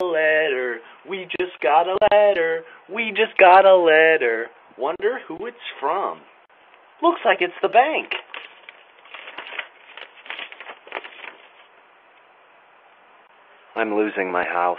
letter. We just got a letter. We just got a letter. Wonder who it's from. Looks like it's the bank. I'm losing my house.